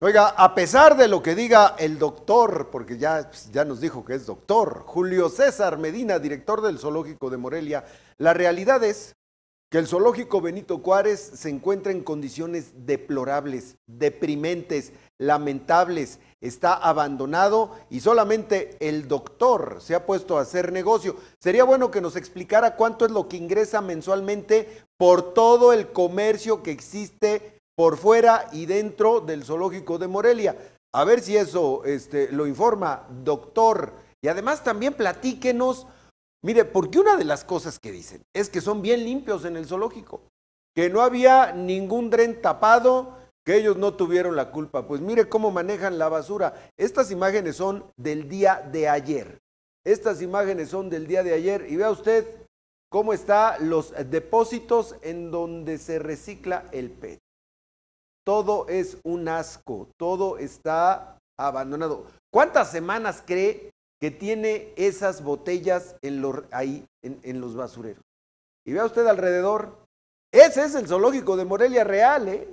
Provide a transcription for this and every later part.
Oiga, a pesar de lo que diga el doctor, porque ya, ya nos dijo que es doctor, Julio César Medina, director del Zoológico de Morelia, la realidad es que el Zoológico Benito Juárez se encuentra en condiciones deplorables, deprimentes, lamentables, está abandonado y solamente el doctor se ha puesto a hacer negocio. Sería bueno que nos explicara cuánto es lo que ingresa mensualmente por todo el comercio que existe por fuera y dentro del zoológico de Morelia. A ver si eso este, lo informa, doctor. Y además también platíquenos, mire, porque una de las cosas que dicen es que son bien limpios en el zoológico, que no había ningún dren tapado, que ellos no tuvieron la culpa. Pues mire cómo manejan la basura. Estas imágenes son del día de ayer. Estas imágenes son del día de ayer y vea usted cómo están los depósitos en donde se recicla el PET todo es un asco, todo está abandonado. ¿Cuántas semanas cree que tiene esas botellas en ahí en, los basureros? Y vea usted alrededor, ese es el zoológico de Morelia Real, ¿eh?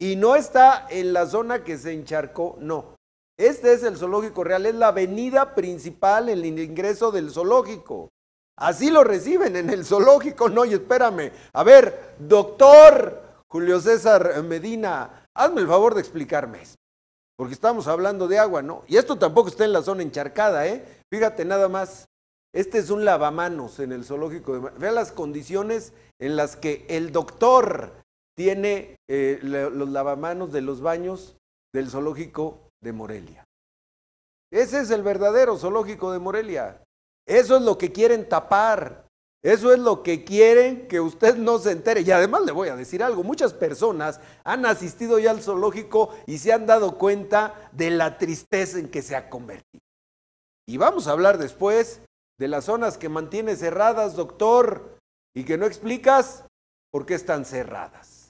Y no está en la zona que se encharcó, no. Este es el zoológico real, es la avenida principal, el ingreso del zoológico. Así lo reciben en el zoológico, no, y espérame. A ver, doctor, Julio César Medina, hazme el favor de explicarme esto, porque estamos hablando de agua, ¿no? Y esto tampoco está en la zona encharcada, ¿eh? Fíjate nada más, este es un lavamanos en el zoológico de Vea las condiciones en las que el doctor tiene eh, los lavamanos de los baños del zoológico de Morelia. Ese es el verdadero zoológico de Morelia. Eso es lo que quieren tapar. Eso es lo que quieren que usted no se entere. Y además le voy a decir algo, muchas personas han asistido ya al zoológico y se han dado cuenta de la tristeza en que se ha convertido. Y vamos a hablar después de las zonas que mantiene cerradas, doctor, y que no explicas por qué están cerradas.